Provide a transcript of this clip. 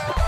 you